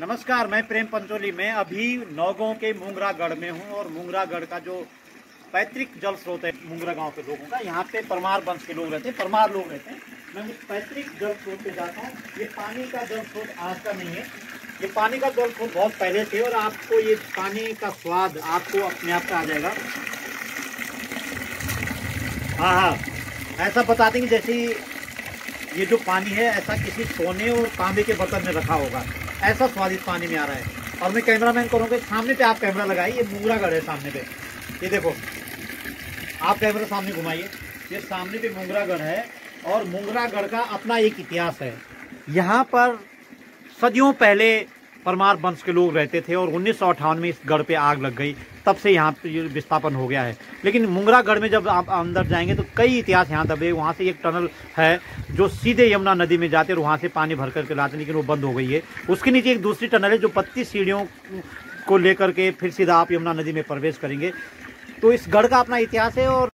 नमस्कार, मैं प्रेम पंचोली। मैं अभी नौगांव के मुंगरागढ़ में हूँ और मुंगरागढ़ का जो पैतृक जल स्रोत है मुंगरा गाँव के लोगों का, यहाँ पे परमार वंश के लोग रहते हैं, परमार लोग रहते हैं। मैं उस पैतृक जल स्रोत पे जाता हूँ। ये पानी का जल स्रोत आज का नहीं है। ये पानी का जल स्रोत बहुत पहले थे और आपको ये पानी का स्वाद आपको अपने आप का आ जाएगा। हाँ हाँ। ऐसा बताते हैं, जैसे ये जो पानी है, ऐसा किसी सोने और तांबे के बर्तन में रखा होगा। ऐसा स्वादिष्ट पानी में आ रहा है। और मैं कैमरा मैन करूँगा सामने पे आप कैमरा लगाइए, ये मुंगरागढ़ है सामने पे। ये देखो, आप कैमरा सामने घुमाइए। ये सामने पे मुंगरागढ़ है, और मुंगरागढ़ का अपना एक इतिहास है। यहाँ पर सदियों पहले परमार वंश के लोग रहते थे और उन्नीस में इस गढ़ पे आग लग गई। तब से यहाँ पे विस्थापन हो गया है। लेकिन मुंगरागढ़ में जब आप अंदर जाएँगे तो कई इतिहास यहाँ दबे। वहाँ से एक टनल है जो सीधे यमुना नदी में जाते और वहाँ से पानी भर करके लाते लेकिन वो बंद हो गई है। उसके नीचे एक दूसरी टनल है जो बत्तीस सीढ़ियों को लेकर के फिर सीधा आप यमुना नदी में प्रवेश करेंगे। तो इस गढ़ का अपना इतिहास है और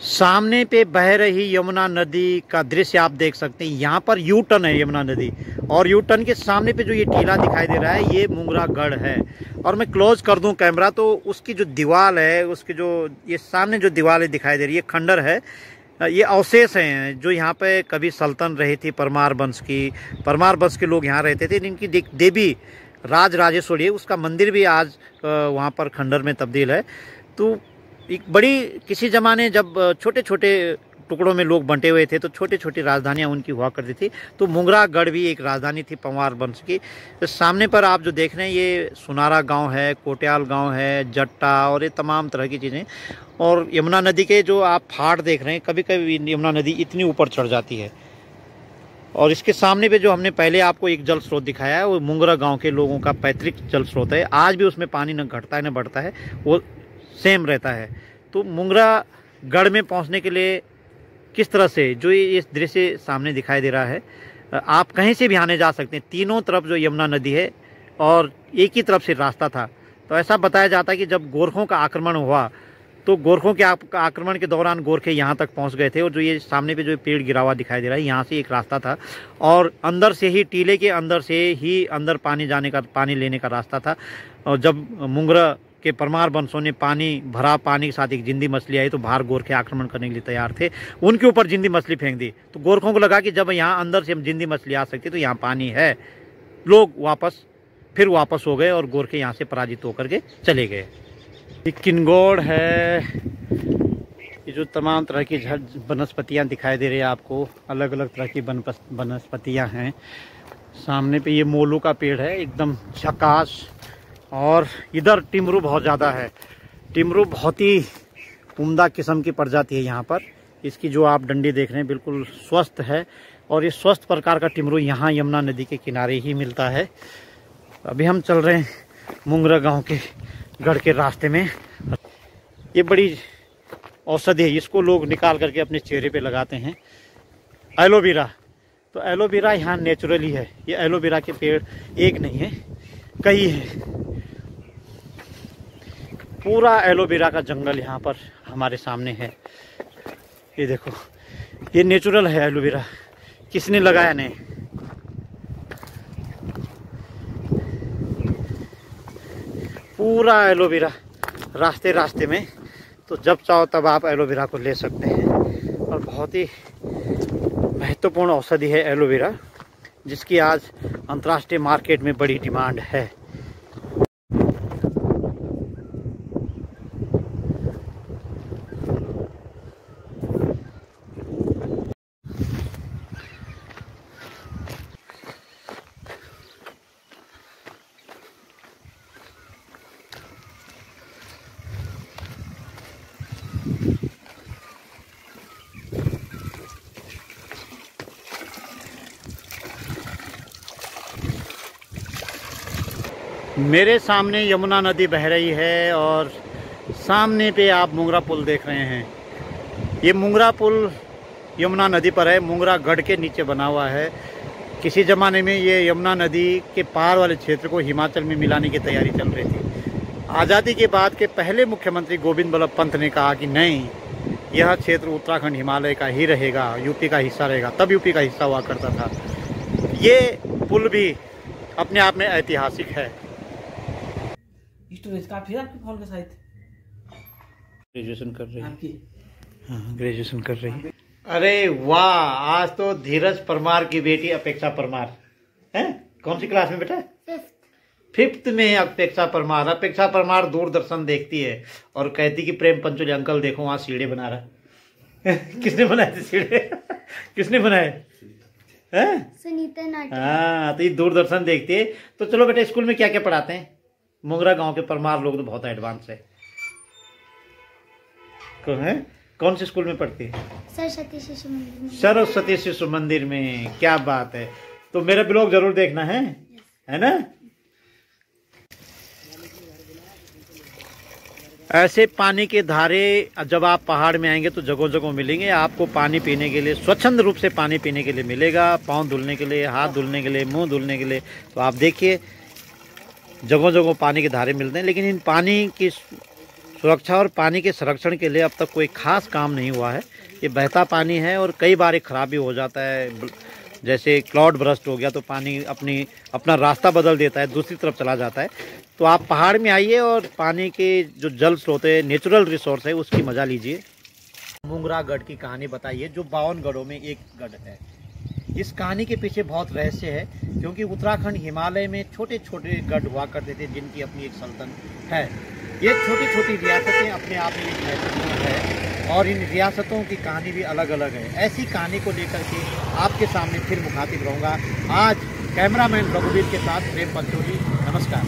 सामने पे बह रही यमुना नदी का दृश्य आप देख सकते हैं। यहाँ पर यू टर्न है यमुना नदी। और यू टर्न के सामने पे जो ये टीला दिखाई दे रहा है, ये मुंगरा गढ़ है। और मैं क्लोज कर दूँ कैमरा तो उसकी जो दीवार है, उसकी जो, ये सामने जो दीवार दिखाई दे रही है खंडर है। ये अवशेष हैं, जो यहाँ पे कभी सल्तन रही थी परमार वंश की। परमार वंश के लोग यहाँ रहते थे, जिनकी देवी राज राजेश्वरी उसका मंदिर भी आज वहाँ पर खंडर में तब्दील है। तो एक बड़ी, किसी ज़माने जब छोटे छोटे टुकड़ों में लोग बंटे हुए थे तो छोटी छोटी राजधानियाँ उनकी हुआ करती थी। तो मुंगरा गढ़ भी एक राजधानी थी, पंवार वंश की तो सामने पर आप जो देख रहे हैं, ये सुनारा गाँव है, कोटियाल गाँव है, जट्टा और ये तमाम तरह की चीज़ें। और यमुना नदी के जो आप फाड़ देख रहे हैं कभी कभी यमुना नदी इतनी ऊपर चढ़ जाती है। और इसके सामने पे जो हमने पहले आपको एक जल स्रोत दिखाया है, वो मुंगरा गाँव के लोगों का पैतृक जल स्रोत है। आज भी उसमें पानी न घटता है, न बढ़ता है, वो सेम रहता है। तो मुंगरा गढ़ में पहुँचने के लिए किस तरह से, जो ये इस दृश्य सामने दिखाई दे रहा है आप कहीं से भी आने जा सकते हैं। तीनों तरफ़ जो यमुना नदी है और एक ही तरफ़ से रास्ता था। तो ऐसा बताया जाता है कि जब गोरखों का आक्रमण हुआ तो गोरखों के आक्रमण के दौरान गोरखे यहाँ तक पहुँच गए थे और जो ये सामने पे जो पेड़ गिरा हुआ दिखाई दे रहा है, यहाँ से एक रास्ता था और अंदर से ही, टीले के अंदर से ही अंदर पानी जाने का, पानी लेने का रास्ता था। और जब मुंगरा के परमार वंशों ने पानी, भरा पानी के साथ एक जिंदी मछली आई तो बाहर गोरखे आक्रमण करने के लिए तैयार थे। उनके ऊपर जिंदी मछली फेंक दी। तो गोरखों को लगा कि जब यहाँ अंदर से हम जिंदी मछली आ सकती तो यहाँ पानी है। लोग वापस, फिर वापस हो गए और गोरखे यहाँ से पराजित होकर के चले गए। किन्गौड़ है। ये जो तमाम तरह की वनस्पतियाँ दिखाई दे रही है आपको अलग अलग तरह की वनस्पतियाँ हैं। सामने पे ये मोलू का पेड़ है, एकदम झकाश और इधर टिमरू बहुत ज़्यादा है। टिमरू बहुत ही उम्दा किस्म की प्रजाति है यहाँ पर। इसकी जो आप डंडी देख रहे हैं, बिल्कुल स्वस्थ है और ये स्वस्थ प्रकार का टिमरू यहाँ यमुना नदी के किनारे ही मिलता है। अभी हम चल रहे हैं मुंगरा गाँव के गढ़ के रास्ते में। ये बड़ी औषधि है, इसको लोग निकाल करके अपने चेहरे पे लगाते हैं। एलोवेरा। तो एलोवेरा यहाँ नेचुरली है। ये एलोवेरा के पेड़ एक नहीं है। कई है। पूरा एलोवेरा का जंगल यहाँ पर हमारे सामने है। ये देखो, ये नेचुरल है एलोवेरा। किसने लगाया नहीं? पूरा एलोवेरा रास्ते रास्ते में। तो जब चाहो तब आप एलोवेरा को ले सकते हैं। और बहुत ही महत्वपूर्ण औषधि है एलोवेरा। जिसकी आज अंतर्राष्ट्रीय मार्केट में बड़ी डिमांड है। मेरे सामने यमुना नदी बह रही है और सामने पे आप मुंगरा पुल देख रहे हैं। ये मुंगरा पुल यमुना नदी पर है। मुंगरा गढ़ के नीचे बना हुआ है। किसी ज़माने में ये यमुना नदी के पार वाले क्षेत्र को हिमाचल में मिलाने की तैयारी चल रही थी। आज़ादी के बाद के पहले मुख्यमंत्री गोविंद बल्लभ पंत ने कहा कि नहीं, यह क्षेत्र उत्तराखंड हिमालय का ही रहेगा, यूपी का हिस्सा रहेगा। तब यूपी का हिस्सा हुआ करता था। ये पुल भी अपने आप में ऐतिहासिक है। स्टोरेज काफ़ी है आपके फ़ोन के साथ। ग्रेजुएशन कर रही है। आपकी। हाँ ग्रेजुएशन कर रही है। अरे वाह आज तो धीरज परमार की बेटी अपेक्षा परमार। है? कौन सी क्लास में बेटा? फिफ्थ में अपेक्षा परमार। अपेक्षा परमार दूरदर्शन देखती है और कहती कि प्रेम पंचोली अंकल देखो वहाँ सीढ़े बना रहा किसने बनाए थे सीढ़े? किसने बनाए हैं? सुनीता हाँ तो ये दूरदर्शन देखती है। तो चलो बेटा स्कूल में क्या क्या पढ़ाते हैं? मोगरा गाँव के परमार लोग तो बहुत एडवांस है। कौन है? कौन से स्कूल में पढ़ती है? सरस्वती शिशु मंदिर में। सरस्वती शिशु मंदिर में क्या बात है। तो मेरा ब्लॉग ज़रूर देखना है है ना? ऐसे पानी के धारे जब आप पहाड़ में आएँगे तो जगह जगह मिलेंगे। आपको पानी पीने के लिए स्वच्छंद रूप से पानी पीने के लिए मिलेगा। पाँव धुलने के लिए हाथ धुलने के लिए मुँह धुलने के लिए। तो आप देखिए जगह जगह पानी के धारे मिलते हैं, लेकिन इन पानी की सुरक्षा और पानी के संरक्षण के लिए अब तक कोई खास काम नहीं हुआ है। ये बहता पानी है और कई बार ये खराब भी हो जाता है। जैसे क्लाउड ब्रस्ट हो गया तो पानी अपनी, अपना रास्ता बदल देता है, दूसरी तरफ़ चला जाता है। तो आप पहाड़ में आइए और पानी के जो जल स्रोत है नेचुरल रिसोर्स है, उसकी मज़ा लीजिए। मुंगरा गढ़ की कहानी बताइए, जो बावन गढ़ों में एक गढ़ है। इस कहानी के पीछे बहुत रहस्य है, क्योंकि उत्तराखंड हिमालय में छोटे छोटे गढ़ हुआ करते थे, जिनकी अपनी एक सल्तन है। ये छोटी छोटी रियासतें अपने आप में एक महत्वपूर्ण है, और इन रियासतों की कहानी भी अलग अलग है। ऐसी कहानी को लेकर के आपके सामने फिर मुखातिब रहूँगा। आज कैमरामैन रघुवीर के साथ प्रेम पंचोली, नमस्कार।